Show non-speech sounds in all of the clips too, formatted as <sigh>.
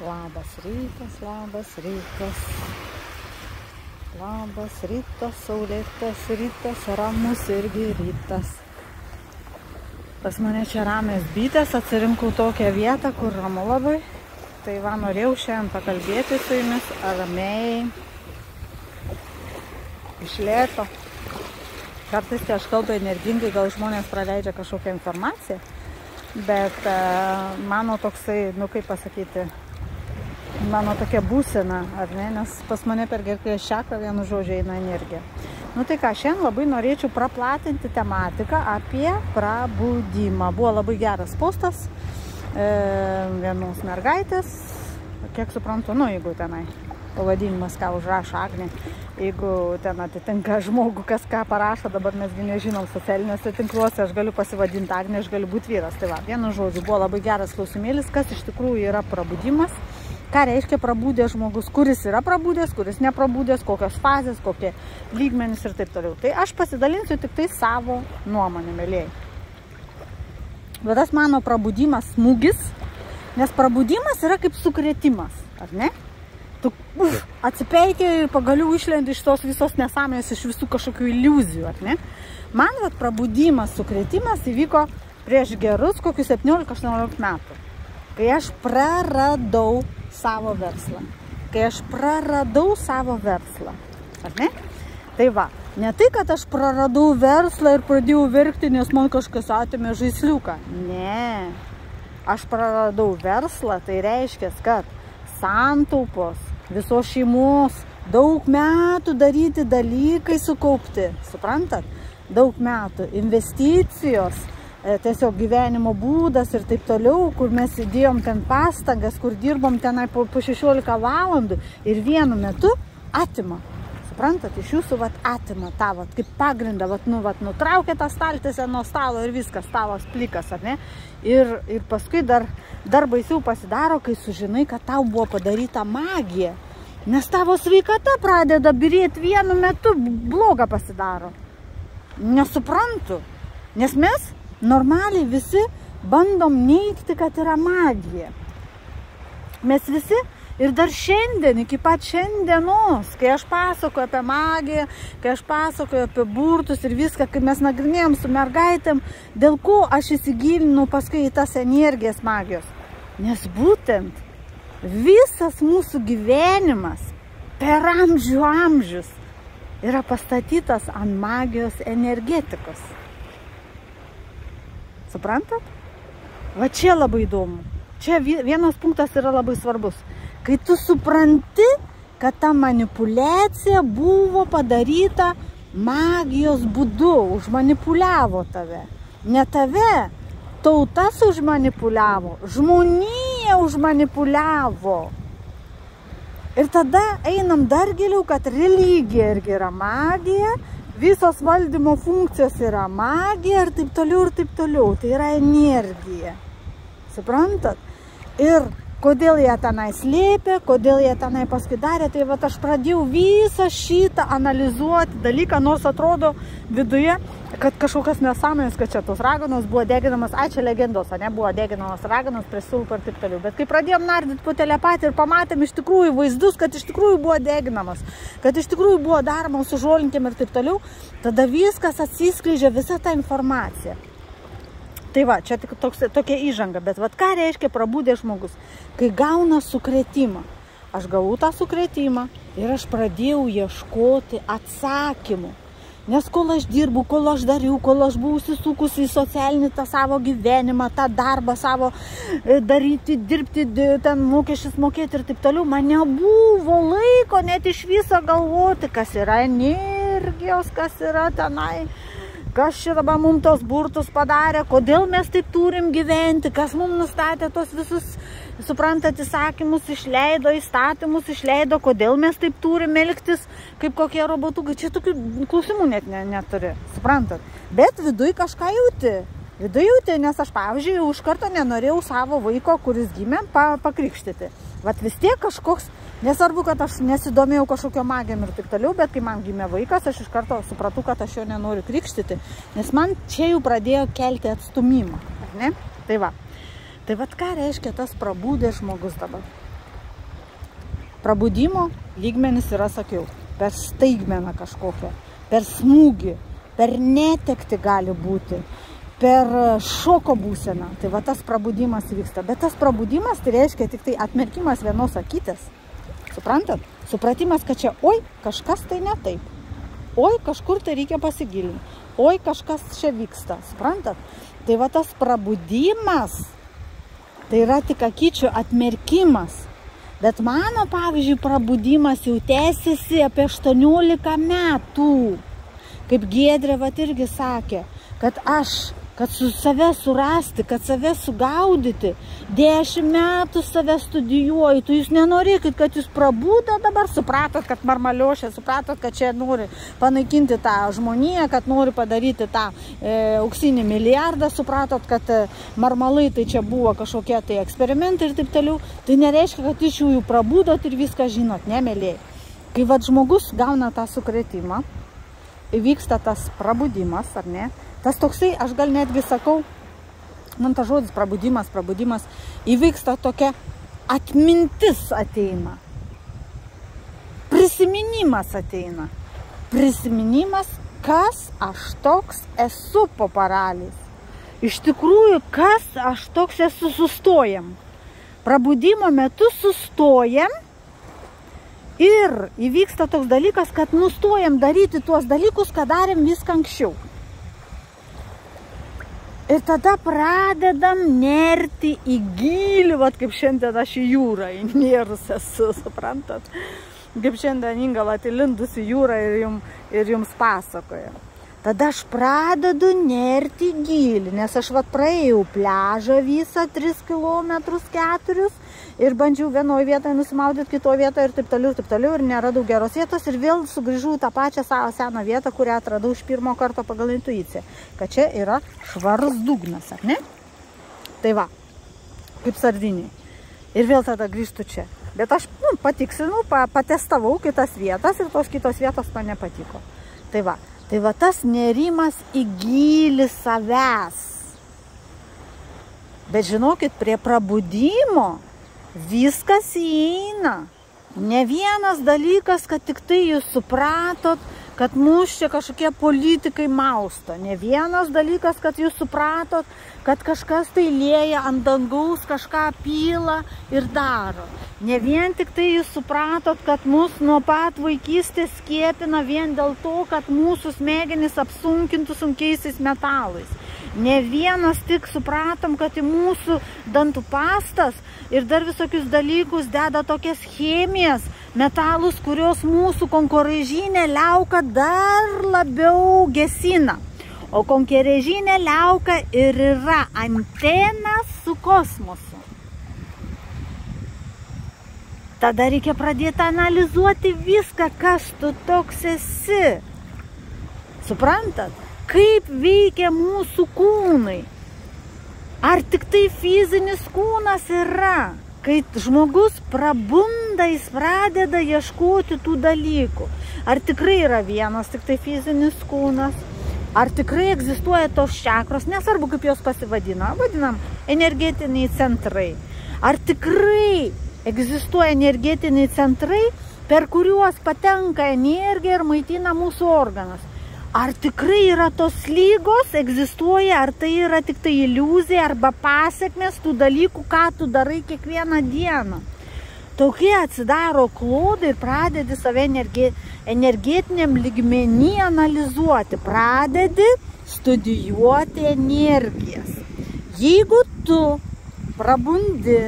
Labas rytas, labas rytas. Labas rytas, saulėtas rytas, ramus irgi rytas. Pas mane čia ramės bitės, atsirinkau tokią vietą, kur ramu labai. Tai va, norėjau šiandien pakalbėti su jumis ramiai, iš lėto. Kartais, kai aš kalbu energingai, gal žmonės praleidžia kažkokią informaciją, bet e, mano toksai, nu kaip pasakyti, mano tokia būsena, ar ne, nes pas mane per gerklės šaką vienu žodžiu eina energija. Nu tai ką, šiandien labai norėčiau praplatinti tematiką apie prabudimą. Buvo labai geras postas e, vienos mergaitės, kiek suprantu, nu jeigu tenai pavadinimas, ką užrašo Agnė, jeigu ten atitinka žmogų, kas ką parašo, dabar mesgi nežinom socialiniuose tinkluose, aš galiu pasivadinti Agnė, aš galiu būti vyras. Tai va, vienu žodžiu, buvo labai geras klausimėlis, kas iš tikrųjų yra prabudimas ką reiškia prabūdęs žmogus, kuris yra prabūdęs, kuris neprabūdęs, kokios fazės, kokie lygmenys ir taip toliau. Tai aš pasidalinsiu tik tai savo nuomonę, mėlyjei. Bet tas mano prabudimas smūgis, nes prabudimas yra kaip sukretimas, ar ne? Tu uf, atsipeikia ir pagaliau išlendi iš tos visos nesąmonės, iš visų kažkokių iliuzijų, ar ne? Man vat prabudimas, sukretimas įvyko prieš gerus kokius 17-18 metų, kai aš praradau savo verslą. Kai aš praradau savo verslą. Ar ne? Tai va, ne tai, kad aš praradau verslą ir pradėjau verkti, nes man kažkas atėmė žaisliuką. Ne. Aš praradau verslą, tai reiškia, kad santaupos visos šeimos, daug metų daryti dalykai sukaupti. Suprantat? Daug metų investicijos tiesiog gyvenimo būdas ir taip toliau, kur mes įdėjom ten pastangas, kur dirbom tenai po, po 16 valandų ir vienu metu atima. Suprantat, iš jūsų vat, atima tą vat, kaip pagrindą, vat, nu, vat, nutraukia tą staltėse nuo stalo ir viskas, stalas plikas, ar ne? Ir, ir paskui dar, dar baisiau pasidaro, kai sužinai, kad tau buvo padaryta magija. Nes tavo sveikata pradeda birėti vienu metu, bloga pasidaro. Nesuprantu. Nes mes normaliai visi bandom neigti, kad yra magija. Mes visi ir dar šiandien, iki pat šiandienos, kai aš pasakoju apie magiją, kai aš pasakoju apie burtus ir viską, kai mes nagrinėjom su mergaitėm, dėl ko aš įsigilinu paskui į tas energijas magijos. Nes būtent visas mūsų gyvenimas per amžių amžius yra pastatytas ant magijos energetikos. Suprantat? Va čia labai įdomu. Čia vienas punktas yra labai svarbus. Kai tu supranti, kad ta manipulacija buvo padaryta magijos būdu, užmanipuliavo tave. Ne tave, tautas užmanipuliavo, žmonija užmanipuliavo. Ir tada einam dar giliau, kad religija irgi yra magija, visos valdymo funkcijos yra magija ir taip toliau ir taip toliau. Tai yra energija. Suprantat? Ir kodėl jie tenai slėpė, kodėl jie tenai paskui darė, tai va aš pradėjau visą šitą analizuoti dalyką, nors atrodo viduje, kad kažkokias nesąmonės, kad čia tos raganos buvo deginamas, ai čia legendos, ne, buvo deginamas raganos prie sulpų ir taip toliau. Bet kai pradėjom nardyti po telepatį ir pamatėm iš tikrųjų vaizdus, kad iš tikrųjų buvo deginamas, kad iš tikrųjų buvo daroma su žolinkėm ir taip toliau, tada viskas atsiskleidžia visa ta informacija. Tai va, čia tik toks, tokia įžanga, bet vad ką reiškia prabūdė žmogus, kai gauna sukretimą. Aš gavau tą sukretimą ir aš pradėjau ieškoti atsakymų. Nes kol aš dirbu, kol aš dariau, kol aš buvau įsisukusi į socialinį tą savo gyvenimą, tą darbą savo e, daryti, dirbti, ten mokesčius mokėti ir taip toliau, man nebuvo laiko net iš viso galvoti, kas yra energijos, kas yra tenai kas čia dabar mums tos burtus padarė, kodėl mes taip turim gyventi, kas mums nustatė tos visus, suprantat, įsakymus, išleido įstatymus, išleido, kodėl mes taip turim elgtis, kaip kokie robotukai. Čia tokių klausimų net ne, neturi, suprantat. Bet viduj kažką jauti. Viduj jauti, nes aš, pavyzdžiui, už karto nenorėjau savo vaiko, kuris gimė, pa, pakrikštyti. Vat vis tiek kažkoks Nesvarbu, kad aš nesidomėjau kažkokio magiam ir taip toliau, bet kai man gimė vaikas, aš iš karto supratau, kad aš jo nenoriu krikštyti, nes man čia jau pradėjo kelti atstumimą, ar ne? Tai va. Tai va, ką reiškia tas prabūdė žmogus dabar? Prabudimo lygmenis yra, sakiau, per staigmeną kažkokią, per smūgį, per netekti gali būti, per šoko būseną. Tai va tas prabudimas vyksta. Bet tas prabudimas tai reiškia tik tai atmerkimas vienos akytės. Suprantat? Supratimas, kad čia, oi, kažkas tai ne taip. Oi, kažkur tai reikia pasigilinti. Oi, kažkas čia vyksta. Suprantat? Tai va tas prabudimas, tai yra tik akyčių atmerkimas. Bet mano, pavyzdžiui, prabudimas jau tęsiasi apie 18 metų. Kaip Giedrė vat irgi sakė, kad aš kad su save surasti, kad save sugaudyti. Dešimt metų save studijuoju, tu jūs nenorėkit, kad jūs prabūdo dabar, supratot, kad marmaliošė, supratot, kad čia nori panaikinti tą žmoniją, kad nori padaryti tą e, auksinį milijardą, supratot, kad e, marmalai tai čia buvo kažkokie tai eksperimentai ir taip toliau. Tai nereiškia, kad iš jų jų prabūdot ir viską žinot, nemėlėjai. Kai vad žmogus gauna tą sukretimą, įvyksta tas prabudimas, ar ne? Tas toksai, aš gal netgi sakau, man tas žodis prabudimas, prabudimas, įvyksta tokia atmintis ateina. Prisiminimas ateina. Prisiminimas, kas aš toks esu po paraliais. Iš tikrųjų, kas aš toks esu, sustojam. Prabudimo metu sustojam Ir įvyksta toks dalykas, kad nustojam daryti tuos dalykus, ką darėm viską anksčiau. Ir tada pradedam nerti į gilį, vat kaip šiandien aš į jūrą įnėrus esu, suprantat? Kaip šiandien Inga vat įlindus į jūrą ir, jum, ir jums pasakoja. Tada aš pradedu nerti gilį, nes aš vat praėjau pležą visą 3 km 4 ir bandžiau vienoje vietoje nusimaudyti, kitoje vietoje ir taip toliau, ir taip toliau ir neradau geros vietos ir vėl sugrįžau į tą pačią savo seną vietą, kurią atradau iš pirmo karto pagal intuiciją, kad čia yra švarus dugnas, ar ne? Tai va, kaip sardiniai. Ir vėl tada grįžtu čia. Bet aš nu, patiksinau, pa, patestavau kitas vietas ir tos kitos vietos man nepatiko. Tai va, Tai va tas nerimas į gilį savęs. Bet žinokit, prie prabudimo viskas įeina. Ne vienas dalykas, kad tik tai jūs supratot, kad mūsų čia kažkokie politikai mausto. Ne vienas dalykas, kad jūs supratot, kad kažkas tai lėja ant dangaus, kažką pyla ir daro. Ne vien tik tai jūs supratot, kad mus nuo pat vaikystės skiepina vien dėl to, kad mūsų smegenys apsunkintų sunkiaisiais metalais. Ne vienas tik supratom, kad į mūsų dantų pastas ir dar visokius dalykus deda tokias chemijas, metalus, kurios mūsų konkorežinė liauka dar labiau gesina. O konkerežinė liauka ir yra antena su kosmosu. Tada reikia pradėti analizuoti viską, kas tu toks esi. Suprantat? Kaip veikia mūsų kūnai? Ar tik tai fizinis kūnas yra? kai žmogus prabunda, jis pradeda ieškoti tų dalykų. Ar tikrai yra vienas tik tai fizinis kūnas, ar tikrai egzistuoja tos čakros, nesvarbu kaip jos pasivadina, vadinam energetiniai centrai. Ar tikrai egzistuoja energetiniai centrai, per kuriuos patenka energija ir maitina mūsų organas ar tikrai yra tos lygos, egzistuoja, ar tai yra tik tai iliuzija arba pasiekmes tų dalykų, ką tu darai kiekvieną dieną. Tokie atsidaro klodai ir pradedi save energe, energetiniam ligmenį analizuoti, pradedi studijuoti energijas. Jeigu tu prabundi,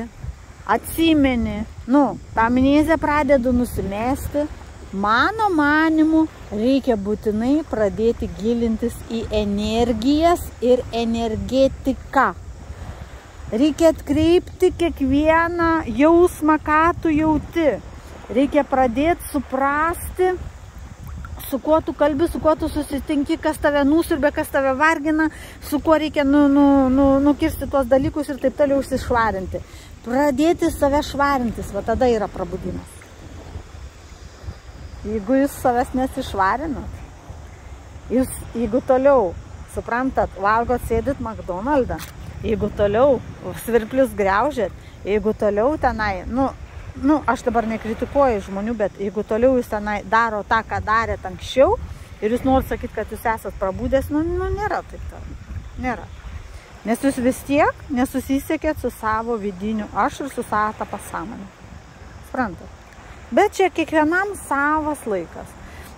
atsimeni, nu, tą amnezę pradedu nusimesti, Mano manimu, reikia būtinai pradėti gilintis į energijas ir energetiką. Reikia atkreipti kiekvieną jausmą, ką tu jauti. Reikia pradėti suprasti, su kuo tu kalbi, su kuo tu susitinki, kas tave nusirbė, kas tave vargina, su kuo reikia nu, nu, nu, nukirsti tuos dalykus ir taip toliau užsišvarinti. Pradėti save švarintis, va tada yra prabudimas. Jeigu jūs savęs nesišvarinat, jūs, jeigu toliau, suprantat, valgot, sėdit McDonald'ą, jeigu toliau svirplius greužėt, jeigu toliau tenai, nu, nu, aš dabar nekritikuoju žmonių, bet jeigu toliau jūs tenai daro tą, ką darėt anksčiau ir jūs norite sakyti, kad jūs esat prabūdęs, nu, nu nėra taip. Ta. Nėra. Nes jūs vis tiek nesusisiekėt su savo vidiniu aš ir su savo tą pasąmonę. Sprantat. Bet čia kiekvienam savas laikas.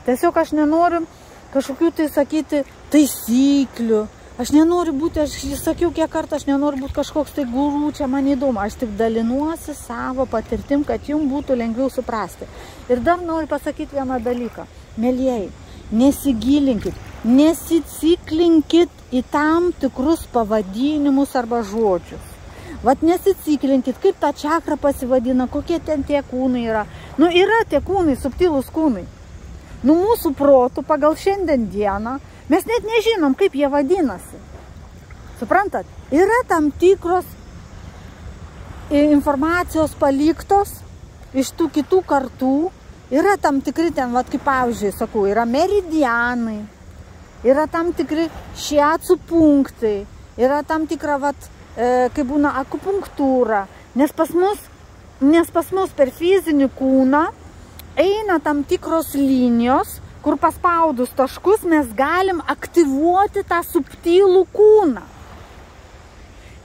Tiesiog aš nenoriu kažkokių tai sakyti taisyklių, Aš nenoriu būti, aš sakiau kiek kartų, aš nenoriu būti kažkoks tai gurų, čia man įdomu. Aš tik dalinuosi savo patirtim, kad jums būtų lengviau suprasti. Ir dar noriu pasakyti vieną dalyką. Mėlyjei, nesigilinkit, nesiciklinkit į tam tikrus pavadinimus arba žodžius. Vat nesiciklinkit, kaip ta čakra pasivadina, kokie ten tie kūnai yra. Nu, yra tie kūnai, subtilūs kūnai. Nu, mūsų protų pagal šiandien dieną Mes net nežinom, kaip jie vadinasi. Suprantat? Yra tam tikros informacijos paliktos iš tų kitų kartų. Yra tam tikri ten, vat, kaip pavyzdžiui, sakau, yra meridianai, yra tam tikri šiatsų punktai, yra tam tikra, vat, e, kaip būna akupunktūra. Nes pas mus, nes pas mus per fizinį kūną eina tam tikros linijos, kur paspaudus taškus mes galim aktyvuoti tą subtilų kūną.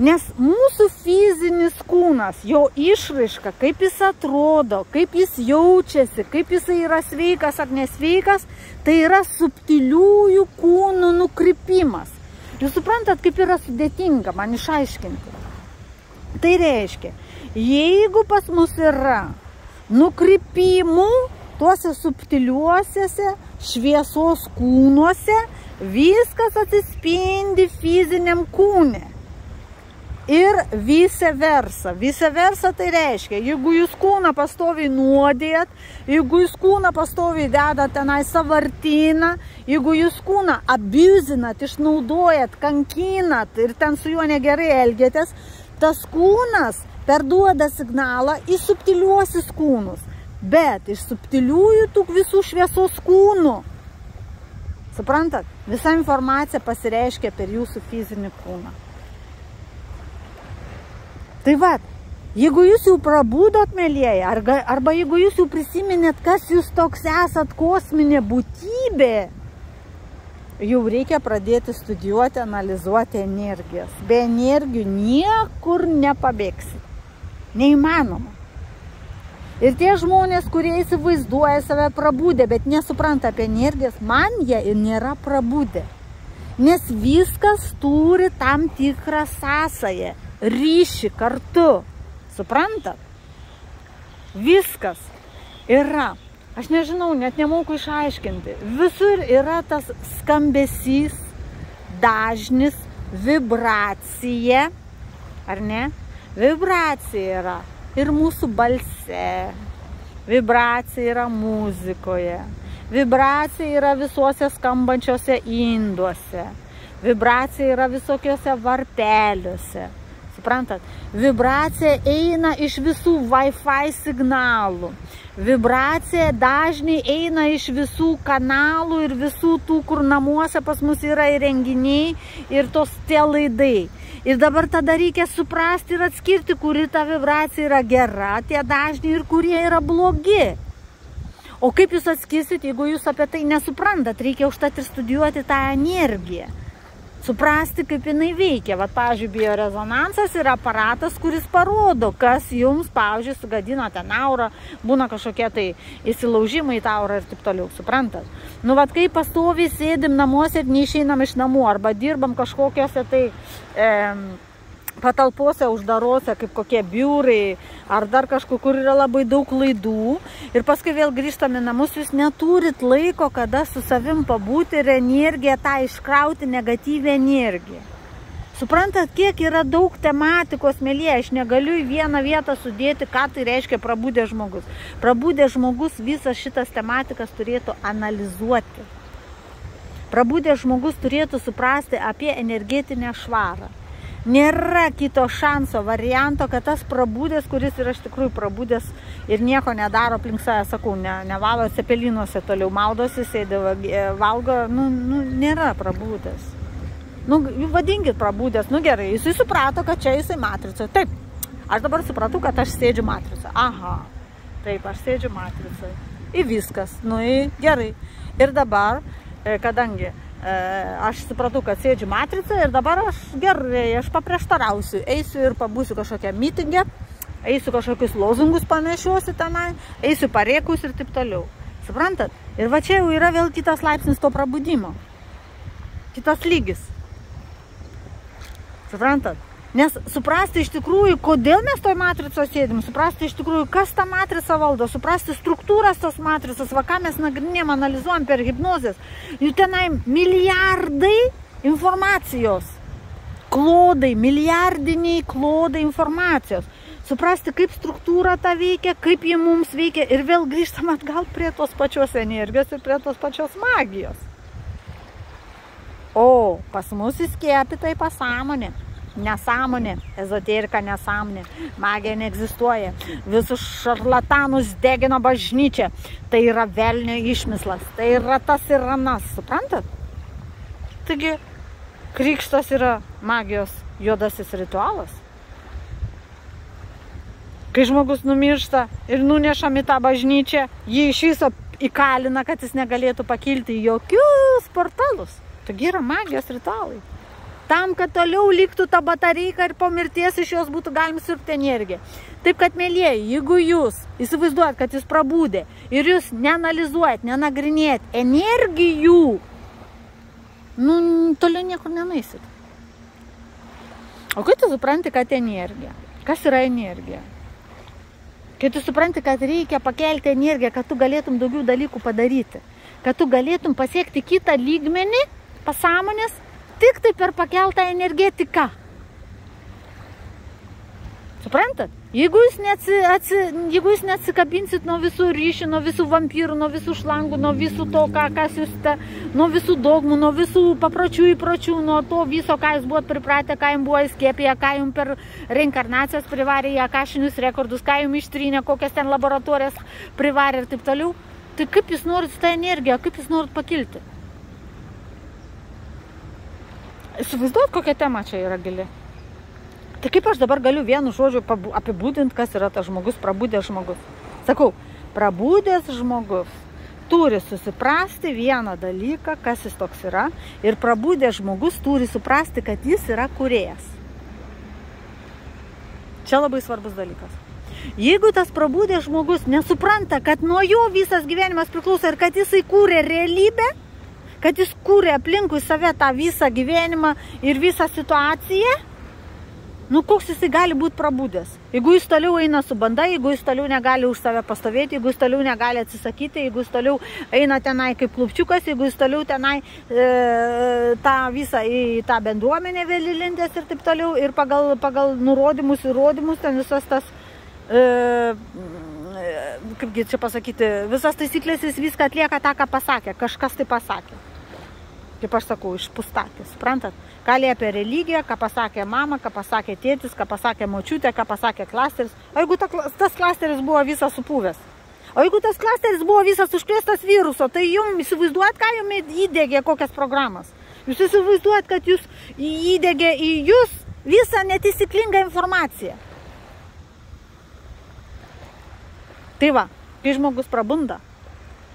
Nes mūsų fizinis kūnas, jo išraiška, kaip jis atrodo, kaip jis jaučiasi, kaip jis yra sveikas ar nesveikas, tai yra subtiliųjų kūnų nukrypimas. Jūs suprantat, kaip yra sudėtinga man išaiškinti. Tai reiškia, jeigu pas mus yra nukrypimų, tuose subtiliuosiuose šviesos kūnuose viskas atsispindi fiziniam kūne. Ir vice versa. Vice versa tai reiškia, jeigu jūs kūną pastoviai nuodėjat, jeigu jūs kūną pastoviai dedat tenai savartyną, jeigu jūs kūną abuzinat, išnaudojat, kankinat ir ten su juo negerai elgėtės, tas kūnas perduoda signalą į subtiliuosius kūnus bet iš subtiliųjų tų visų šviesos kūnų. Suprantat, visa informacija pasireiškia per jūsų fizinį kūną. Tai va, jeigu jūs jau prabūdot, mėlyje, arba, arba jeigu jūs jau prisiminėt, kas jūs toks esat kosminė būtybė, jau reikia pradėti studijuoti, analizuoti energijas. Be energijų niekur nepabėgsi. Neįmanoma. Ir tie žmonės, kurie įsivaizduoja save prabūdę, bet nesupranta apie energijas, man jie ir nėra prabūdę. Nes viskas turi tam tikrą sąsąją, ryšį kartu. Suprantat? Viskas yra. Aš nežinau, net nemoku išaiškinti. Visur yra tas skambesys, dažnis, vibracija. Ar ne? Vibracija yra ir mūsų balse. Vibracija yra muzikoje. Vibracija yra visuose skambančiose induose. Vibracija yra visokiuose varpeliuose. Suprantat? Vibracija eina iš visų Wi-Fi signalų. Vibracija dažniai eina iš visų kanalų ir visų tų, kur namuose pas mus yra įrenginiai ir tos tie laidai. Ir dabar tada reikia suprasti ir atskirti, kuri ta vibracija yra gera, tie dažni ir kurie yra blogi. O kaip jūs atskirsit, jeigu jūs apie tai nesuprantat, reikia užtat ir studijuoti tą energiją suprasti, kaip jinai veikia. Vat, pavyzdžiui, biorezonansas yra aparatas, kuris parodo, kas jums, pavyzdžiui, sugadino ten aurą, būna kažkokie tai įsilaužimai į tą aurą ir taip toliau, suprantat? Nu, vat, kai pastoviai sėdim namuose ir neišeinam iš namų, arba dirbam kažkokiose tai... E, patalpose uždarose, kaip kokie biurai ar dar kažkur, kur yra labai daug klaidų. Ir paskui vėl grįžtame namus, jūs neturit laiko, kada su savim pabūti ir energiją tą iškrauti negatyvę energiją. Suprantat, kiek yra daug tematikos, mėlyje, aš negaliu į vieną vietą sudėti, ką tai reiškia prabūdė žmogus. Prabūdė žmogus visas šitas tematikas turėtų analizuoti. Prabūdė žmogus turėtų suprasti apie energetinę švarą nėra kito šanso, varianto, kad tas prabūdęs, kuris yra iš tikrųjų prabūdęs ir nieko nedaro aplink save, sakau, ne, nevalo cepelinuose toliau, maudosi, sėdė, e, valgo, nu, nu, nėra prabūdęs. Nu, vadinkit prabūdęs, nu gerai, jisai suprato, kad čia jisai matrica. Taip, aš dabar supratau, kad aš sėdžiu matrica. Aha, Taip, aš sėdžiu matricai. Ir viskas. Nu, į gerai. Ir dabar, e, kadangi aš supratau, kad sėdžiu matricą ir dabar aš gerai, aš paprieštarausiu. Eisiu ir pabūsiu kažkokią mitingę, eisiu kažkokius lozungus panešiuosiu tenai, eisiu parėkus ir taip toliau. Suprantat? Ir va čia jau yra vėl kitas laipsnis to prabudimo. Kitas lygis. Suprantat? Nes suprasti iš tikrųjų, kodėl mes toj matricos sėdim, suprasti iš tikrųjų, kas tą matricą valdo, suprasti struktūras tos matricos, va ką mes nagrinėjom, analizuojam per hipnozės. Jų tenai milijardai informacijos, klodai, milijardiniai klodai informacijos. Suprasti, kaip struktūra ta veikia, kaip ji mums veikia ir vėl grįžtam atgal prie tos pačios energijos ir prie tos pačios magijos. O pas mus įskėpytai pasąmonė nesąmonė, ezoterika nesąmonė, magija neegzistuoja. Visus šarlatanus degino bažnyčia. Tai yra velnio išmislas, tai yra tas ir anas, suprantat? Taigi, krikštas yra magijos juodasis ritualas. Kai žmogus numiršta ir nunešam į tą bažnyčią, jį iš viso įkalina, kad jis negalėtų pakilti jokius portalus. Taigi yra magijos ritualai tam, kad toliau liktų ta batareika ir po mirties iš jos būtų galima siurbti energiją. Taip kad, mėlyjeji, jeigu jūs įsivaizduojat, kad jūs prabūdė ir jūs neanalizuojat, nenagrinėjat energijų, nu, toliau niekur nenaisit. O kai tu supranti, kad energija? Kas yra energija? Kai tu supranti, kad reikia pakelti energiją, kad tu galėtum daugiau dalykų padaryti, kad tu galėtum pasiekti kitą lygmenį pasąmonės, tik tai per pakeltą energetiką. Suprantat? Jeigu jūs, neatsi, atsi, jeigu jūs neatsikabinsit nuo visų ryšių, nuo visų vampyrų, nuo visų šlangų, nuo visų to, ką, kas jūs te, nuo visų dogmų, nuo visų papročių įpročių, nuo to viso, ką jūs buvot pripratę, ką jums buvo įskėpėję, ką jums per reinkarnacijas privarė, akašinius rekordus, ką jums ištrynė, kokias ten laboratorijas privarė ir taip toliau, tai kaip jūs norit tą energiją, kaip jūs norit pakilti? Įsivaizduot, kokia tema čia yra gili. Tai kaip aš dabar galiu vienu žodžiu apibūdinti, kas yra tas žmogus, prabūdęs žmogus. Sakau, prabūdęs žmogus turi susiprasti vieną dalyką, kas jis toks yra. Ir prabūdęs žmogus turi suprasti, kad jis yra kurėjas. Čia labai svarbus dalykas. Jeigu tas prabūdęs žmogus nesupranta, kad nuo jo visas gyvenimas priklauso ir kad jisai kūrė realybę, kad jis kūrė aplinkui save tą visą gyvenimą ir visą situaciją, nu koks jisai gali būti prabūdęs. Jeigu jis toliau eina su banda, jeigu jis toliau negali už save pastovėti, jeigu jis toliau negali atsisakyti, jeigu jis toliau eina tenai kaip klupčiukas, jeigu jis toliau tenai e, tą visą į tą bendruomenę vėl įlindęs ir taip toliau ir pagal, pagal nurodymus, įrodymus ten visas tas e, kaipgi čia pasakyti, visas taisyklės jis viską atlieka tą, ką pasakė, kažkas tai pasakė. Kaip aš sakau, iš pustakės, suprantat? Ką liepia religija, ką pasakė mama, ką pasakė tėtis, ką pasakė močiutė, ką pasakė klasteris. O jeigu ta, tas klasteris buvo visas supuvęs? O jeigu tas klasteris buvo visas užkrėstas viruso, tai jums įsivaizduojat, ką jums įdėgė kokias programas? Jūs įsivaizduojat, kad jūs įdėgė į jūs visą neteisinglingą informaciją. Tai va, kai žmogus prabunda,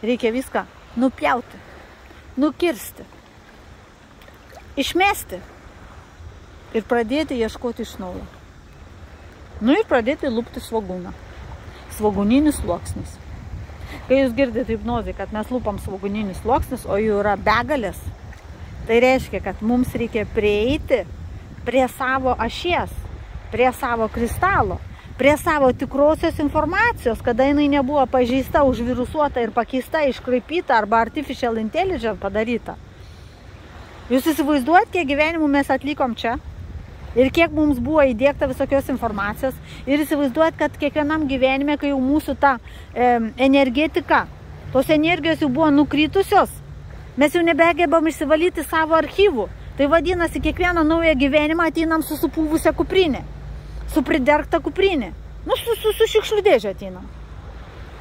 reikia viską nupjauti, nukirsti, išmesti ir pradėti ieškoti iš naujo. Nu ir pradėti lūpti svagūną. Svagūninis sluoksnis. Kai jūs girdite hipnozį, kad mes lūpam svagūninis sluoksnis, o jų yra begalės, tai reiškia, kad mums reikia prieiti prie savo ašies, prie savo kristalo prie savo tikrosios informacijos, kada jinai nebuvo pažeista, užvirusuota ir pakeista, iškraipyta arba artificial intelligence padaryta. Jūs įsivaizduojat, kiek gyvenimų mes atlikom čia? Ir kiek mums buvo įdėkta visokios informacijos. Ir įsivaizduojat, kad kiekvienam gyvenime, kai jau mūsų ta e, energetika, tos energijos jau buvo nukrytusios, mes jau nebegebam išsivalyti savo archyvų. Tai vadinasi, kiekvieną naują gyvenimą ateinam su supūvusią kuprinę su pridergta kuprinė. Nu, su, su, su šiukšlių dėžė ateinam.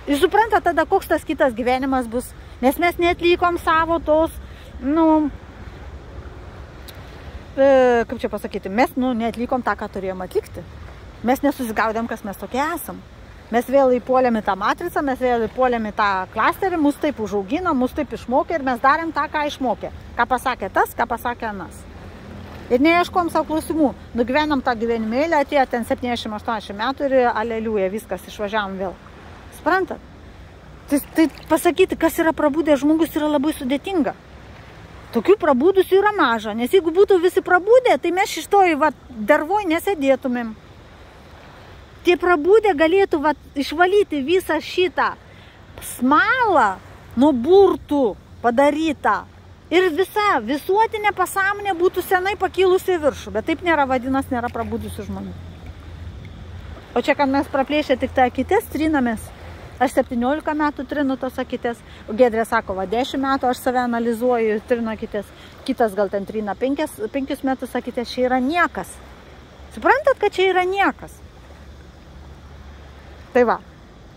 Ir supranta tada, koks tas kitas gyvenimas bus. Nes mes netlykom savo tos, nu, kaip čia pasakyti, mes, nu, netlykom tą, ką turėjom atlikti. Mes nesusigaudėm, kas mes tokie esam. Mes vėl įpuolėm į tą matricą, mes vėl įpuolėm į tą klasterį, mus taip užaugino, mus taip išmokė ir mes darėm tą, ką išmokė. Ką pasakė tas, ką pasakė anas. Ir neieškom savo klausimų. Nugyvenam tą gyvenimėlį, atėjo ten 70-80 metų ir aleliuja, viskas, išvažiavam vėl. Sprantat? Tai, tai pasakyti, kas yra prabūdęs žmogus, yra labai sudėtinga. Tokių prabūdusių yra maža, nes jeigu būtų visi prabūdę, tai mes iš to į dervoj nesėdėtumėm tie prabūdę galėtų va, išvalyti visą šitą smalą nuo burtų padarytą. Ir visa visuotinė pasąmonė būtų senai pakilusi į viršų, bet taip nėra vadinasi, nėra prabūdusių žmonių. O čia, kad mes praplėšę tik tą akitės, trinamės. Aš 17 metų trinu tos akitės, o Gedrė sako, va 10 metų aš save analizuoju trinu akitės. Kitas gal ten trina 5, 5 metus akitės, čia yra niekas. Suprantat, kad čia yra niekas. Tai va,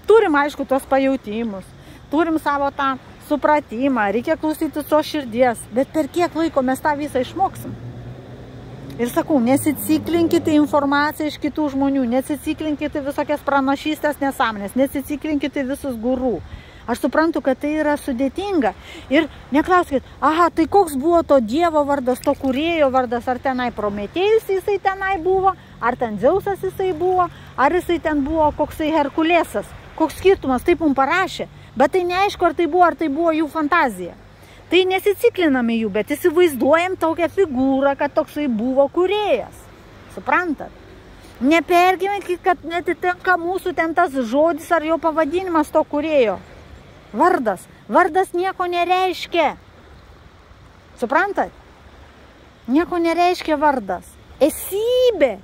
turim aišku tos pajautimus, turim savo tą supratimą, reikia klausyti to širdies, bet per kiek laiko mes tą visą išmoksim. Ir sakau, nesiciklinkite informaciją iš kitų žmonių, nesiciklinkite visokias pranašystės nesąmonės, nesiciklinkite visus gurų. Aš suprantu, kad tai yra sudėtinga. Ir neklauskit, aha, tai koks buvo to Dievo vardas, to kūrėjo vardas, ar tenai Prometėjus jisai tenai buvo, ar ten Dzeusas jisai buvo, ar jisai ten buvo koksai Herkulėsas. Koks skirtumas, taip mums parašė. Bet tai neaišku, ar tai buvo, ar tai buvo jų fantazija. Tai nesicikliname jų, bet įsivaizduojam tokią figūrą, kad toksai buvo kūrėjas. Suprantat? Nepergyvenkit, kad netitenka mūsų ten tas žodis ar jo pavadinimas to kūrėjo. Vardas. Vardas nieko nereiškia. Suprantat? Nieko nereiškia vardas. Esybė.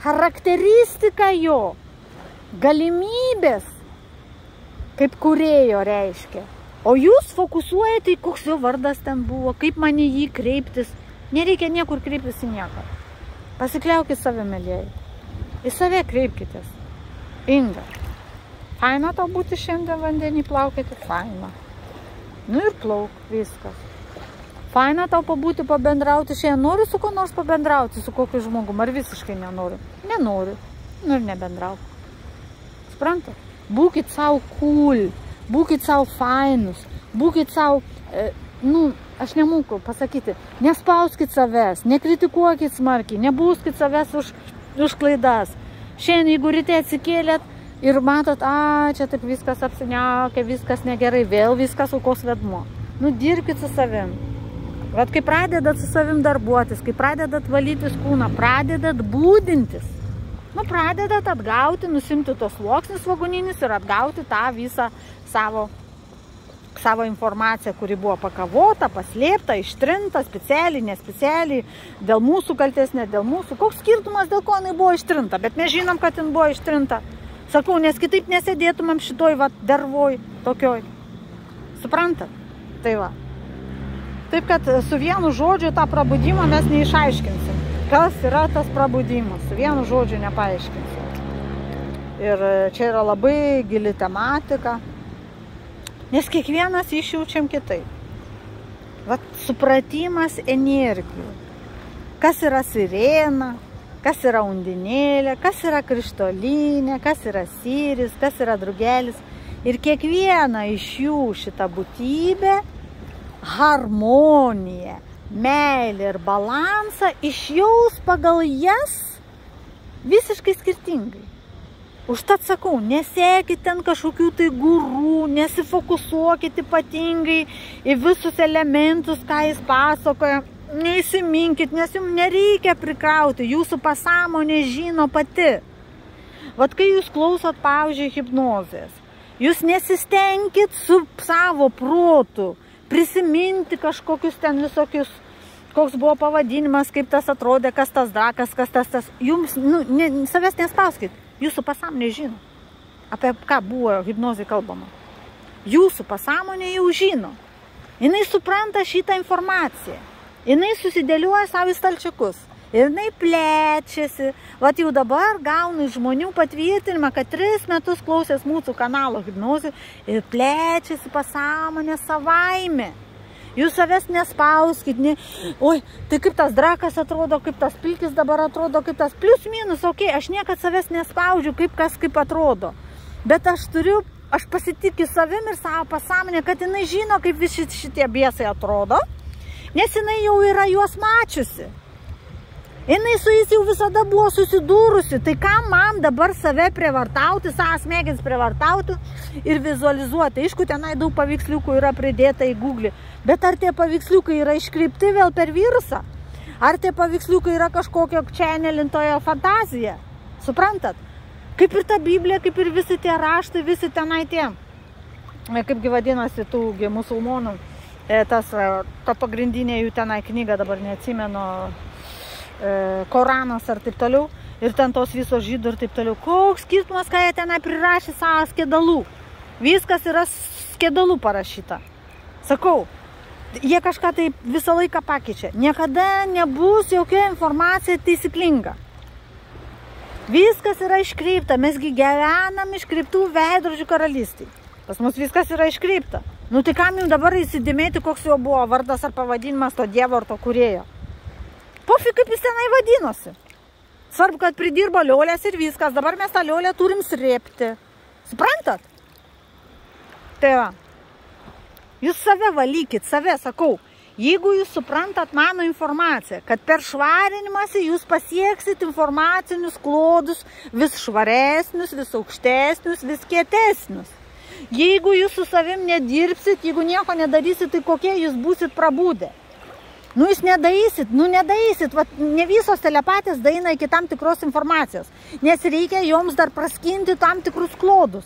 Charakteristika jo. Galimybės. Kaip kurėjo reiškia. O jūs fokusuojate į koks jo vardas ten buvo, kaip man į jį kreiptis. Nereikia niekur kreiptis į nieką. Pasikliaukit savimi, mėlyjei. Į save kreipkitės. Inga. Faina tau būti šiandien vandenį plaukėti? Faina. Nu ir plauk, viskas. Faina tau pabūti, pabendrauti šiandien. Nori su kuo nors pabendrauti, su kokiu žmogum, ar visiškai nenori? Nenori. Nu ir nebendrauk. Suprantat? Būkit savo cool, būkit savo fainus, būkit savo, e, nu, aš nemoku pasakyti, nespauskit savęs, nekritikuokit smarkiai, nebūskit savęs už, už klaidas. Šiandien, jeigu ryte atsikėlėt, Ir matot, a, čia taip viskas apsiniaukia, viskas negerai, vėl viskas aukos vedmo. Nu, dirbkit su savim. Vat kai pradedat su savim darbuotis, kai pradedat valytis kūną, pradedat būdintis. Nu, pradedat atgauti, nusimti tos sluoksnis vagoninis ir atgauti tą visą savo, savo informaciją, kuri buvo pakavota, paslėpta, ištrinta, specialiai, nespecialiai, dėl mūsų kaltės, ne dėl mūsų. Koks skirtumas, dėl ko jinai buvo ištrinta, bet mes žinom, kad jinai buvo ištrinta. Sakau, nes kitaip nesėdėtumėm šitoj va dervoj tokioj. Suprantat? Tai va. Taip, kad su vienu žodžiu tą prabudimą mes neišaiškinsim. Kas yra tas prabudimas? Vienu žodžiu nepaaiškinsim. Ir čia yra labai gili tematika. Nes kiekvienas išjaučiam kitaip. Vat supratimas energijų. Kas yra sirena, kas yra undinėlė, kas yra krištolinė, kas yra syris, kas yra drugelis. Ir kiekviena iš jų šitą būtybę, harmoniją, meilę ir balansą išjaus pagal jas visiškai skirtingai. Užtat sakau, nesėkit ten kažkokių tai gurų, nesifokusuokit ypatingai į visus elementus, ką jis pasakoja neįsiminkit, nes jums nereikia prikrauti, jūsų pasąmonė žino pati. Vat kai jūs klausot, pavyzdžiui, hipnozės, jūs nesistenkit su savo protu prisiminti kažkokius ten visokius, koks buvo pavadinimas, kaip tas atrodė, kas tas drakas, kas tas tas. Jums, nu, ne, savęs nespauskit, jūsų pasąmonė žino, apie ką buvo hipnozė kalbama. Jūsų pasąmonė jau žino. Jis supranta šitą informaciją jinai susidėlioja savo stalčiukus. Ir jinai plečiasi. Vat jau dabar gaunu iš žmonių patvirtinimą, kad tris metus klausęs mūsų kanalo hipnozių ir plečiasi pasąmonė savaime. Jūs savęs nespauskit, ne, oi, tai kaip tas drakas atrodo, kaip tas pilkis dabar atrodo, kaip tas plius minus, okei, okay, aš niekad savęs nespaudžiu, kaip kas kaip atrodo. Bet aš turiu, aš pasitikiu savim ir savo pasąmonę, kad jinai žino, kaip visi šitie biesai atrodo, nes jinai jau yra juos mačiusi. Jinai su jais jau visada buvo susidūrusi, tai kam man dabar save prievartauti, savo smegenis prievartauti ir vizualizuoti. Aišku, tenai daug paveiksliukų yra pridėta į Google, bet ar tie paveiksliukai yra iškreipti vėl per virusą? Ar tie paveiksliukai yra kažkokio čenelintojo fantazija? Suprantat? Kaip ir ta Biblija, kaip ir visi tie raštai, visi tenai tie, e, kaipgi vadinasi tų musulmonų, e, tas, e, ta pagrindinė jų tenai knyga, dabar neatsimenu, Koranas ar taip toliau, ir ten tos visos žydų ir taip toliau. Koks skirtumas, ką jie tenai prirašė savo skėdalų. Viskas yra skėdalų parašyta. Sakau, jie kažką tai visą laiką pakeičia. Niekada nebus jokia informacija taisyklinga. Viskas yra iškreipta, mesgi gyvenam iškreiptų veidrodžių karalystį. Pas mus viskas yra iškreipta. Nu tai kam jums dabar įsidėmėti, koks jo buvo vardas ar pavadinimas to dievo ar to kurėjo? Pofik kaip jis tenai vadinosi. Svarbu, kad pridirbo liolės ir viskas. Dabar mes tą liolę turim srėpti. Suprantat? Tai va. Jūs save valykit, save sakau. Jeigu jūs suprantat mano informaciją, kad per švarinimąsi jūs pasieksit informacinius klodus vis švaresnius, vis aukštesnius, vis kietesnius. Jeigu jūs su savim nedirbsit, jeigu nieko nedarysit, tai kokie jūs būsit prabūdę. Nu, jūs nedaisit, nu, nedaisit, va, ne visos telepatės daina iki tam tikros informacijos, nes reikia joms dar praskinti tam tikrus klodus.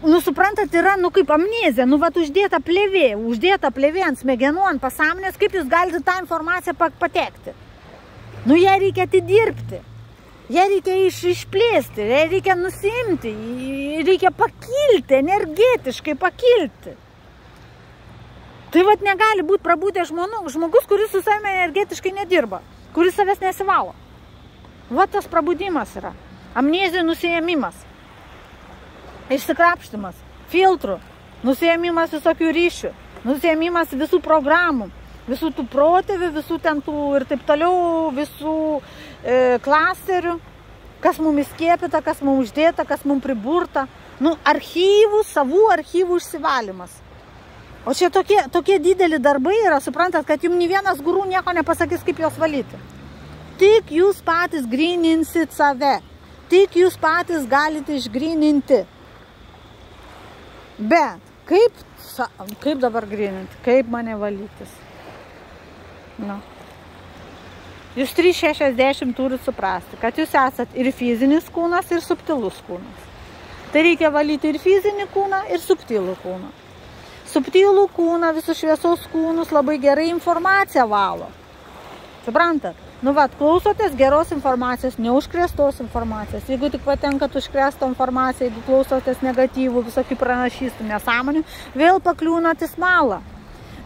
Nu, suprantat, yra, nu, kaip amnezija, nu, va, uždėta plėvė, uždėta plėvė ant smegenų, ant pasąmonės, kaip jūs galite tą informaciją patekti. Nu, ją reikia atidirbti, ją reikia iš, išplėsti, ją reikia nusimti, reikia pakilti, energetiškai pakilti. Tai vad negali būti prabūdęs žmogus, kuris su savimi energetiškai nedirba, kuris savęs nesivalo. Va tas prabudimas yra. Amnezijų nusijėmimas. Išsikrapštimas. Filtrų. Nusijėmimas visokių ryšių. Nusijėmimas visų programų. Visų tų protėvių, visų ten tų ir taip toliau, visų e, klasterių. Kas mums įskiepita, kas mums uždėta, kas mums priburta. Nu, archyvų, savų archyvų išsivalymas. O čia tokie, tokie dideli darbai yra, suprantat, kad jums nei vienas gurų nieko nepasakys, kaip juos valyti. Tik jūs patys grininsit save. Tik jūs patys galite išgrininti. Bet kaip, kaip dabar grininti? Kaip mane valytis? Nu. Jūs 360 turit suprasti, kad jūs esat ir fizinis kūnas, ir subtilus kūnas. Tai reikia valyti ir fizinį kūną, ir subtilų kūną subtilų kūną, visus šviesos kūnus labai gerai informaciją valo. Suprantat? Nu, vat, klausotės geros informacijos, neužkrėstos informacijos. Jeigu tik patenkat užkrėstą informaciją, jeigu klausotės negatyvų, visokių pranašystų nesąmonių, vėl pakliūnat į smalą.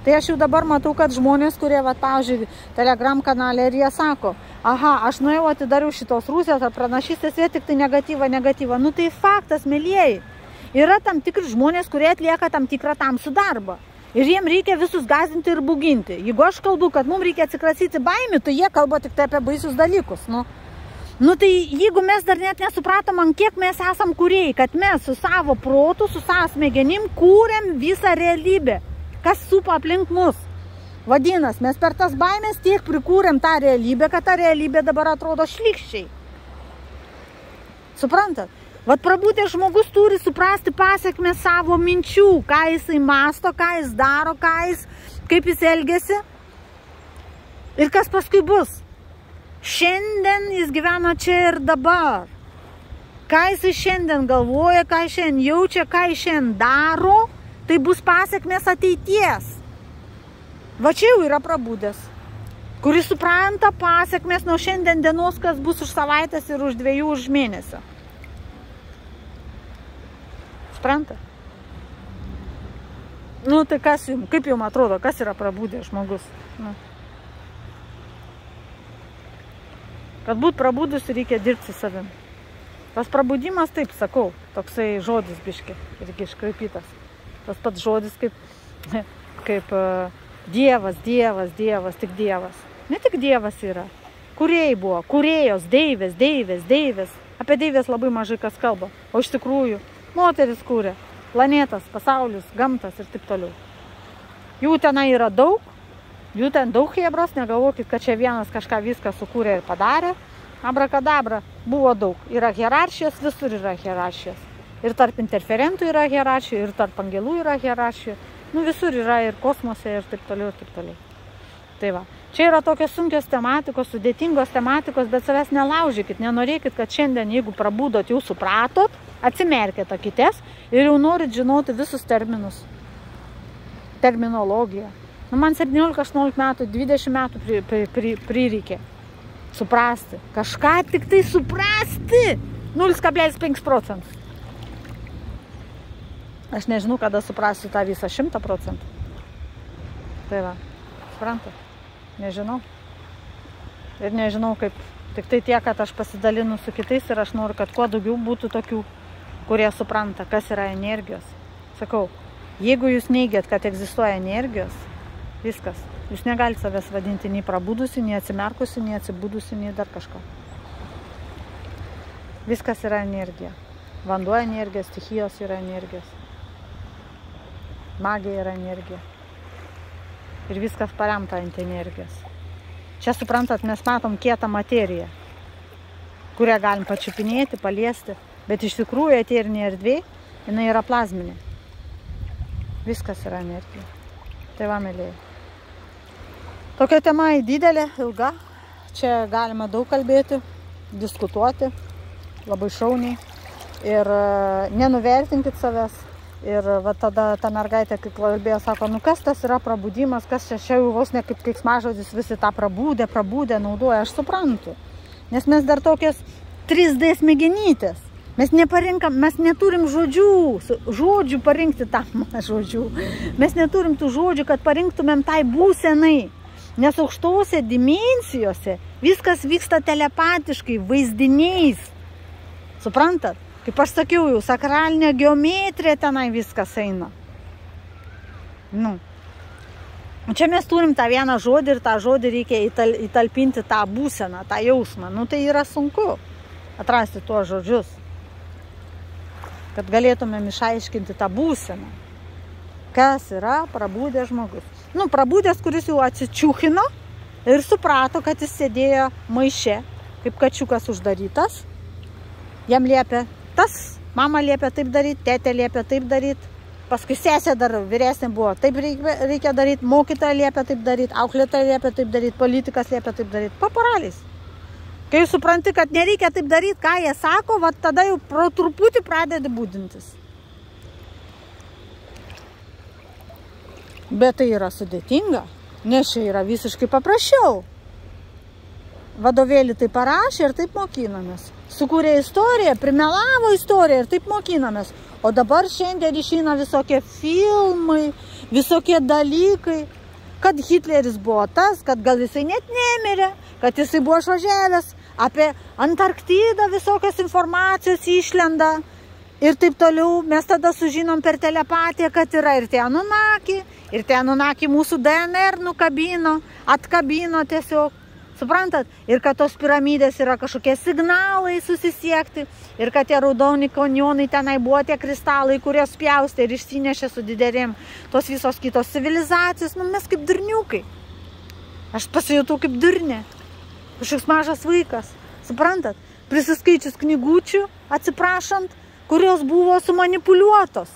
Tai aš jau dabar matau, kad žmonės, kurie, va, pavyzdžiui, Telegram kanale ir jie sako, aha, aš nuėjau atidariau šitos Rusijos ar pranašystės, jie tik tai negatyva, negatyva. Nu tai faktas, mėlyjei. Yra tam tikri žmonės, kurie atlieka tam tikrą tamsų darbą. Ir jiem reikia visus gazinti ir buginti. Jeigu aš kalbu, kad mums reikia atsikrasyti baimių, tai jie kalba tik tai apie baisius dalykus. Nu. Nu tai jeigu mes dar net nesupratom, ant kiek mes esam kūrėjai, kad mes su savo protu, su savo smegenim kūrėm visą realybę, kas supa aplink mus. Vadinas, mes per tas baimės tiek prikūrėm tą realybę, kad ta realybė dabar atrodo šlikščiai. Suprantat? Vat prabūtęs žmogus turi suprasti pasiekmes savo minčių, ką jisai masto, ką jis daro, ką jis, kaip jis elgesi ir kas paskui bus. Šiandien jis gyvena čia ir dabar. Ką jisai šiandien galvoja, ką jis šiandien jaučia, ką jis šiandien daro, tai bus pasiekmes ateities. Va čia jau yra prabūdęs kuris supranta pasiekmes nuo šiandien dienos, kas bus už savaitės ir už dviejų, už mėnesio. Supranta? Nu, tai kas jums, kaip jums atrodo, kas yra prabūdęs žmogus? Nu. Kad būt prabūdus reikia dirbti savim. Tas prabudimas, taip sakau, toksai žodis biški, irgi iškraipytas. Tas pats žodis kaip, <laughs> kaip uh, dievas, dievas, dievas, tik dievas. Ne tik dievas yra. Kuriejai buvo, kuriejos, deivės, deivės, deivės. Apie deivės labai mažai kas kalba. O iš tikrųjų, moteris kūrė planetas, pasaulis, gamtas ir taip toliau. Jų tenai yra daug, jų ten daug hebros, negalvokit, kad čia vienas kažką viską sukūrė ir padarė. Abrakadabra buvo daug. Yra hierarchijos, visur yra hierarchijos. Ir tarp interferentų yra hierarchija, ir tarp angelų yra hierarchija. Nu visur yra ir kosmose ir taip toliau ir taip toliau. Tai va. Čia yra tokios sunkios tematikos, sudėtingos tematikos, bet savęs nelaužykit, nenorėkit, kad šiandien, jeigu prabūdot, jau supratot, atsimerkėt akites ir jau norit žinoti visus terminus. Terminologiją. Nu, man 17-18 metų, 20 metų pri, pri, pri, prireikė suprasti. Kažką tik tai suprasti. 0,5 procentų. Aš nežinau, kada suprasiu tą visą 100 procentų. Tai va, suprantate? Nežinau. Ir nežinau kaip. Tik tai tiek, kad aš pasidalinu su kitais ir aš noriu, kad kuo daugiau būtų tokių, kurie supranta, kas yra energijos. Sakau, jeigu jūs neigiat, kad egzistuoja energijos, viskas. Jūs negalite savęs vadinti nei prabudusi, nei atsimerkusi, nei atsibudusi, nei dar kažko. Viskas yra energija. Vanduo energija, stichijos yra energijos. Magija yra energija ir viskas paremta ant energijos. Čia suprantat, mes matom kietą materiją, kurią galim pačiupinėti, paliesti, bet iš tikrųjų eterinė erdvė, jinai yra plazminė. Viskas yra energija. Tai va, mėlyje. Tokia tema didelė, ilga. Čia galima daug kalbėti, diskutuoti, labai šauniai. Ir e, nenuvertinkit savęs, Ir va tada ta mergaitė, kaip kalbėjo, sako, nu kas tas yra prabudimas, kas čia, jau vos ne kaip keiksmažodis visi tą prabūdę, prabūdę naudoja, aš suprantu. Nes mes dar tokias 3D smegenytės. Mes neparinkam, mes neturim žodžių, žodžių parinkti tam <laughs> žodžių. Mes neturim tų žodžių, kad parinktumėm tai būsenai. Nes aukštose dimensijose viskas vyksta telepatiškai, vaizdiniais. Suprantat? Kaip aš sakiau, jau sakralinė geometrija tenai viskas eina. Nu. Čia mes turim tą vieną žodį ir tą žodį reikia įtal, įtalpinti tą būseną, tą jausmą. Nu tai yra sunku atrasti tuos žodžius, kad galėtumėm išaiškinti tą būseną. Kas yra prabūdęs žmogus? Nu, prabūdęs, kuris jau atsičiūkino ir suprato, kad jis sėdėjo maiše, kaip kačiukas uždarytas. Jam liepia tas mama liepia taip daryti, tėtė liepia taip daryti, paskui sesė dar vyresnė buvo, taip reikia, reikia daryti, mokytoja liepia taip daryti, auklėtoja liepia taip daryti, politikas liepia taip daryti, paparaliais. Kai supranti, kad nereikia taip daryti, ką jie sako, va tada jau pro truputį pradedi būdintis. Bet tai yra sudėtinga, nes čia yra visiškai paprasčiau. Vadovėlį tai parašė ir taip mokinomės sukūrė istoriją, primelavo istoriją ir taip mokinomės. O dabar šiandien išeina visokie filmai, visokie dalykai, kad Hitleris buvo tas, kad gal jisai net nemirė, kad jisai buvo išvažiavęs, apie Antarktidą visokios informacijos išlenda. Ir taip toliau mes tada sužinom per telepatiją, kad yra ir tie Anunaki, ir tie Anunaki mūsų DNR nukabino, atkabino tiesiog. Suprantat? Ir kad tos piramidės yra kažkokie signalai susisiekti. Ir kad tie raudoni kanjonai tenai buvo tie kristalai, kurie spjaustė ir išsinešė su didelėm tos visos kitos civilizacijos. Nu, mes kaip durniukai. Aš pasijutau kaip durnė. Kažkoks mažas vaikas. Suprantat? Prisiskaičius knygučių, atsiprašant, kurios buvo sumanipuliuotos.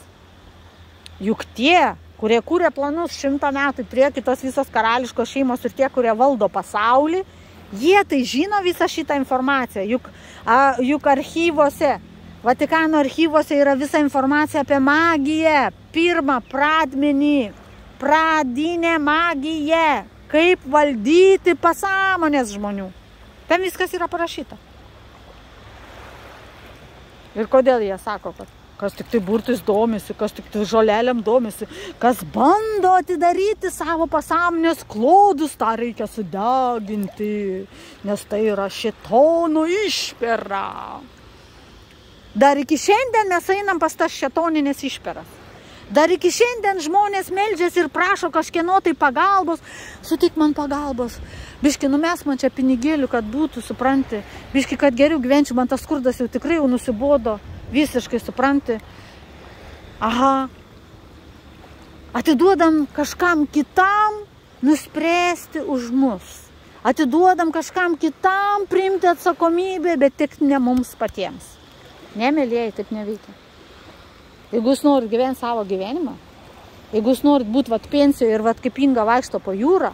Juk tie kurie kūrė planus šimtą metų į priekį, tos visos karališkos šeimos ir tie, kurie valdo pasaulį, jie tai žino visą šitą informaciją. Juk, a, juk archyvose, Vatikano archyvose yra visa informacija apie magiją. Pirmą pradmenį, pradinę magiją, kaip valdyti pasąmonės žmonių. Ten viskas yra parašyta. Ir kodėl jie sako, kad kas tik tai burtais domisi, kas tik tai žolelėm domisi, kas bando atidaryti savo pasąmonės klodus, tą reikia sudeginti, nes tai yra šetono išpera. Dar iki šiandien mes einam pas tas šetoninės išperas. Dar iki šiandien žmonės meldžiasi ir prašo kažkieno tai pagalbos, sutik man pagalbos. Biški, numes man čia pinigėlių, kad būtų, supranti. Biški, kad geriau gyvenčiau, man tas skurdas jau tikrai jau nusibodo. Visiškai supranti. Aha. Atiduodam kažkam kitam nuspręsti už mus. Atiduodam kažkam kitam priimti atsakomybę, bet tik ne mums patiems. Nemėlėjai, taip neveikia. Jeigu jūs norit gyventi savo gyvenimą, jeigu jūs norit būti vat pensijoje ir vat kaip inga vaikšto po jūrą,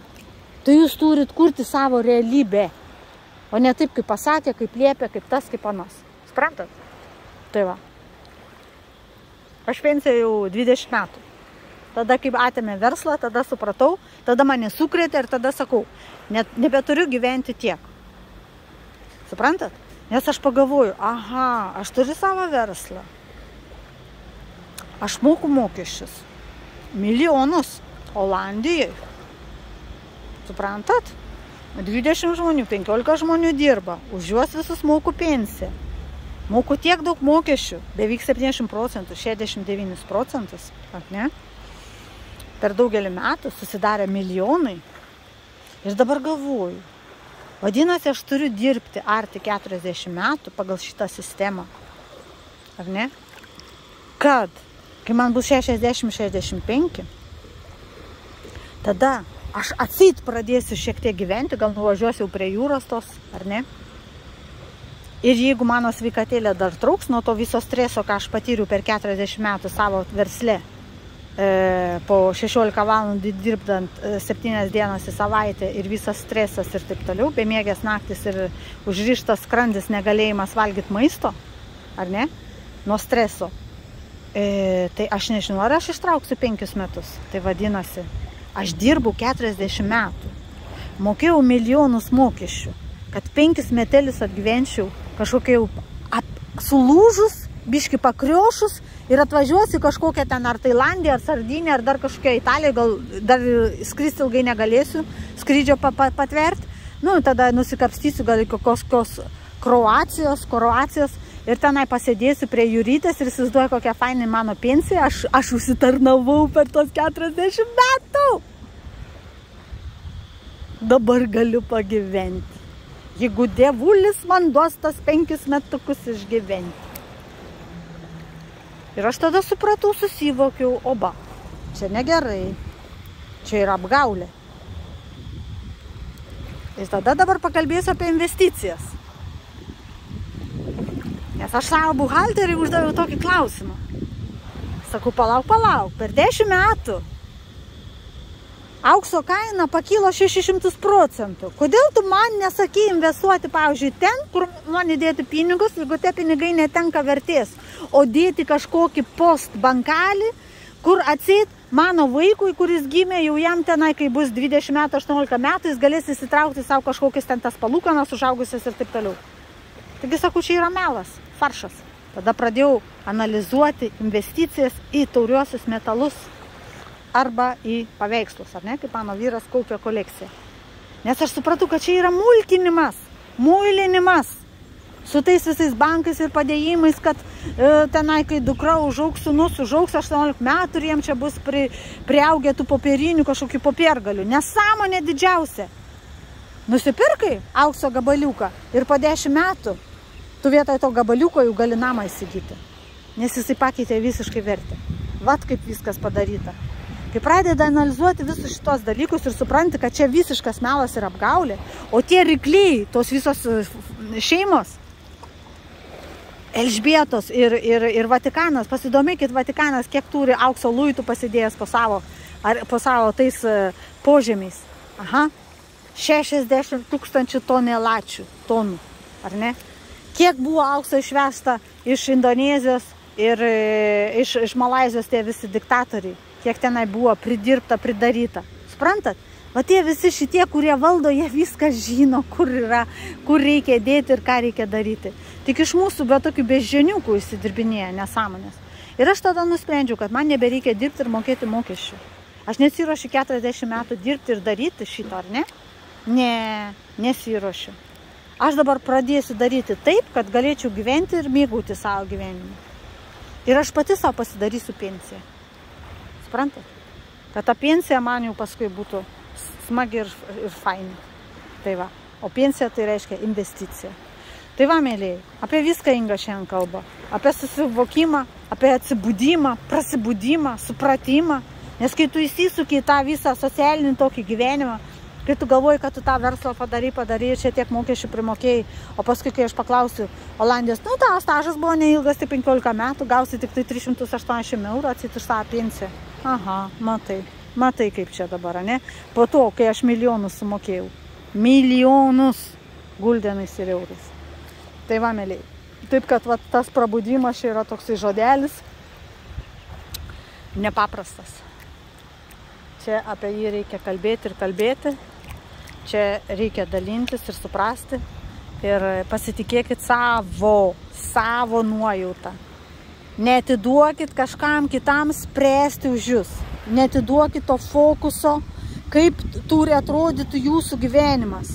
tai jūs turit kurti savo realybę. O ne taip, kaip pasakė, kaip liepia, kaip tas, kaip anas. Suprantat? Tai va. Aš pensiją jau 20 metų. Tada, kaip atėmė verslą, tada supratau, tada mane sukrėtė ir tada sakau, net nebeturiu gyventi tiek. Suprantat? Nes aš pagalvoju, aha, aš turiu savo verslą. Aš moku mokesčius. Milijonus. Olandijai. Suprantat? 20 žmonių, 15 žmonių dirba. Už juos visus moku pensiją. Moku tiek daug mokesčių. Beveik 70 procentų, 69 procentus. Ar ne? Per daugelį metų susidarė milijonai. Ir dabar galvoju. Vadinasi, aš turiu dirbti arti 40 metų pagal šitą sistemą. Ar ne? Kad kai man bus 60-65, tada aš atsit pradėsiu šiek tiek gyventi, gal nuvažiuosiu prie jūros tos, ar ne? Ir jeigu mano sveikatėlė dar trūks nuo to viso streso, ką aš patyriau per 40 metų savo versle, e, po 16 valandų dirbdant e, 7 dienas į savaitę ir visas stresas ir taip toliau, bemiegės naktis ir užrištas skrandis negalėjimas valgyti maisto, ar ne, nuo streso, E, tai aš nežinau, ar aš ištrauksiu penkius metus. Tai vadinasi, aš dirbu 40 metų. Mokėjau milijonus mokesčių, kad penkis metelius atgyvenčiau kažkokia jau ap, sulūžus, biški pakriošus ir atvažiuosiu kažkokią ten ar Tailandiją, ar Sardinę, ar dar kažkokią Italiją, gal dar skristi ilgai negalėsiu skrydžio pa, pa, patverti. Nu, tada nusikapstysiu gal į kokios Kroacijos, Kroacijos ir tenai pasėdėsiu prie jūrytės ir įsivaizduoju, kokia fainai mano pensija, aš, aš užsitarnavau per tos 40 metų. Dabar galiu pagyventi. Jeigu dievulis man duos tas penkis metukus išgyventi. Ir aš tada supratau, susivokiau, oba, čia negerai, čia yra apgaulė. Ir tada dabar pakalbėsiu apie investicijas. Nes aš savo buhalteriui uždaviau tokį klausimą. Sakau, palauk, palauk, per 10 metų aukso kaina pakilo 600 procentų. Kodėl tu man nesakai investuoti, pavyzdžiui, ten, kur man įdėti pinigus, jeigu tie pinigai netenka vertės, o dėti kažkokį post bankalį, kur atsit mano vaikui, kuris gimė jau jam tenai, kai bus 20 metų, 18 metų, jis galės įsitraukti savo kažkokias ten tas palūkanas užaugusias ir taip toliau. Taigi sakau, čia yra melas faršas. Tada pradėjau analizuoti investicijas į tauriuosius metalus arba į paveikslus, ar ne, kaip mano vyras kaupė kolekciją. Nes aš supratau, kad čia yra mulkinimas, muilinimas su tais visais bankais ir padėjimais, kad e, tenai, kai dukra užauks, sunus užauks 18 metų ir jiem čia bus pri, priaugę tų popierinių kažkokių popiergalių. Nesąmonė didžiausia. Nusipirkai aukso gabaliuką ir po 10 metų tu vietoj to gabaliuko jau gali namą įsigyti. Nes jisai pakeitė visiškai vertę. Vat kaip viskas padaryta. Kai pradeda analizuoti visus šitos dalykus ir supranti, kad čia visiškas melas ir apgaulė, o tie rykliai, tos visos e, šeimos, Elžbietos ir, ir, ir Vatikanas, pasidomėkit Vatikanas, kiek turi aukso luitų pasidėjęs po savo, ar, po savo tais uh, požemiais. Aha, 60 tūkstančių tonelačių, tonų, ar ne? kiek buvo aukso išvesta iš Indonezijos ir e, iš, iš Malazijos tie visi diktatoriai, kiek tenai buvo pridirbta, pridaryta. Suprantat? O tie visi šitie, kurie valdo, jie viską žino, kur yra, kur reikia dėti ir ką reikia daryti. Tik iš mūsų be tokių beždžioniukų įsidirbinėja nesąmonės. Ir aš tada nusprendžiau, kad man nebereikia dirbti ir mokėti mokesčių. Aš nesiuošiu 40 metų dirbti ir daryti šito, ar ne? Ne, nesiuošiu aš dabar pradėsiu daryti taip, kad galėčiau gyventi ir mėgauti savo gyvenimą. Ir aš pati savo pasidarysiu pensiją. Suprantate? Kad ta pensija man jau paskui būtų smagi ir, ir faini. Tai va. O pensija tai reiškia investicija. Tai va, mėlyjei, apie viską Inga šiandien kalba. Apie susivokimą, apie atsibūdimą, prasibūdimą, supratimą. Nes kai tu įsisuki į tą visą socialinį tokį gyvenimą, kai tu galvoji, kad tu tą verslą padarai, padarai ir čia tiek mokesčių primokėjai, o paskui, kai aš paklausiu Olandijos, nu, tavo stažas buvo neilgas, tai 15 metų, gausi tik tai 380 eurų, atsit už tą pensiją. Aha, matai, matai kaip čia dabar, ne? Po to, kai aš milijonus sumokėjau. Milijonus guldenais ir eurais. Tai va, mėlyje. Taip, kad va, tas prabudimas čia yra toksai žodelis nepaprastas. Čia apie jį reikia kalbėti ir kalbėti. Čia reikia dalintis ir suprasti. Ir pasitikėkit savo, savo nuojautą. Netiduokit kažkam kitam spręsti už jūs. Netiduokit to fokuso, kaip turi atrodyti jūsų gyvenimas.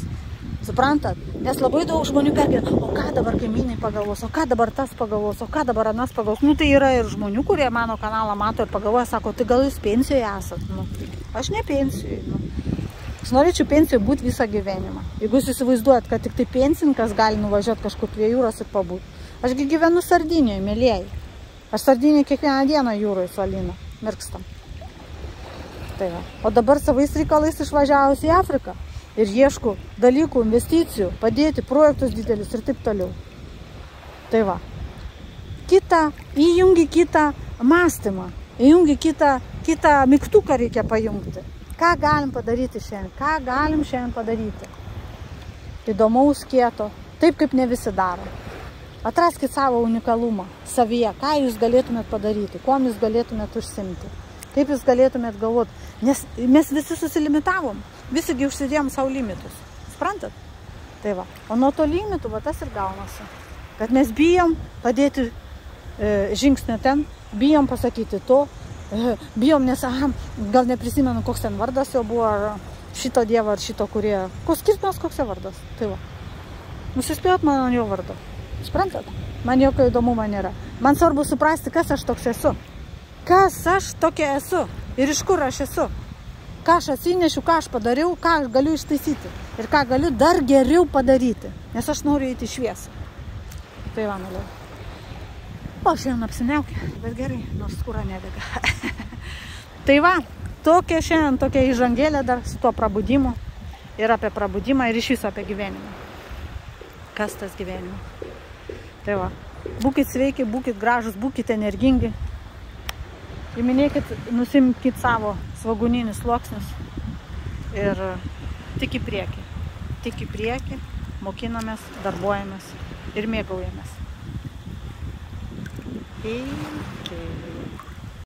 Suprantat? Nes labai daug žmonių pergyvena, o ką dabar kaimynai pagalvos, o ką dabar tas pagalvos, o ką dabar anas pagalvos. Nu tai yra ir žmonių, kurie mano kanalą mato ir pagalvoja, sako, tai gal jūs pensijoje esat. Nu, aš ne pensijoje. Nu. Aš norėčiau pensijoje būti visą gyvenimą. Jeigu jūs įsivaizduojat, kad tik tai pensininkas gali nuvažiuoti kažkur prie jūros ir pabūti. Ašgi gyvenu Sardinijoje, mėlyjei. Aš Sardinijoje kiekvieną dieną jūroje salina, mirkstam. Tai va. O dabar savais reikalais išvažiavus į Afriką ir ieškau dalykų, investicijų, padėti projektus didelius ir taip toliau. Tai va. Kita, įjungi kitą mąstymą, įjungi kitą, kitą mygtuką reikia pajungti. Ką galim padaryti šiandien? Ką galim šiandien padaryti? Įdomaus kieto, taip kaip ne visi daro. Atraskit savo unikalumą savyje, ką jūs galėtumėt padaryti, kuo jūs galėtumėt užsimti, kaip jūs galėtumėt galvoti, nes mes visi susilimitavom. Visigi užsidėjom savo limitus. Suprantat? Tai va. O nuo to limitų va tas ir gaunasi. Kad mes bijom padėti e, žingsnį ten, bijom pasakyti to, bijom, nes, aha, gal neprisimenu, koks ten vardas jo buvo, ar šito dievo, ar šito kurie. Koks skirtumas, koks jo vardas. Tai va. Nusispėjot man ant jo vardo. Suprantat? Man jokio įdomumo nėra. Man svarbu suprasti, kas aš toks esu. Kas aš tokia esu ir iš kur aš esu ką aš atsinešiu, ką aš padariau, ką aš galiu ištaisyti ir ką galiu dar geriau padaryti, nes aš noriu eiti šviesą. Tai va, mėliau. O šiandien apsiniaukė, bet gerai, nors skūra nedega. <laughs> tai va, tokia šiandien, tokia įžangėlė dar su tuo prabudimu ir apie prabudimą ir iš viso apie gyvenimą. Kas tas gyvenimas? Tai va, būkit sveiki, būkit gražus, būkit energingi, Įminėkit, nusimkit savo svaguninius sluoksnius ir tik į priekį. Tik į priekį, mokinamės, darbuojamės ir mėgaujamės. Iki.